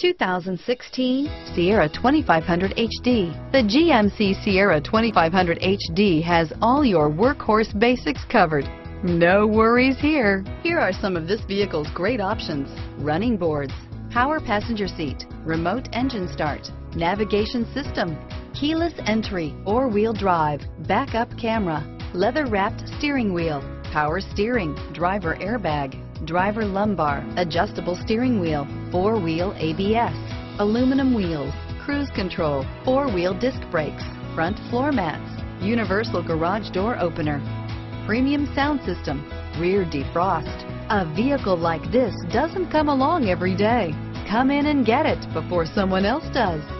2016 Sierra 2500 HD. The GMC Sierra 2500 HD has all your workhorse basics covered. No worries here. Here are some of this vehicle's great options. Running boards, power passenger seat, remote engine start, navigation system, keyless entry, four-wheel drive, backup camera, leather-wrapped steering wheel, power steering, driver airbag, driver lumbar, adjustable steering wheel, four-wheel ABS, aluminum wheels, cruise control, four-wheel disc brakes, front floor mats, universal garage door opener, premium sound system, rear defrost. A vehicle like this doesn't come along every day. Come in and get it before someone else does.